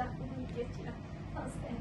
sıcaklığı That's Hastayım.